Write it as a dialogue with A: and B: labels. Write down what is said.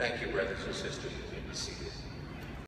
A: Thank you, brothers and sisters. You may be seated.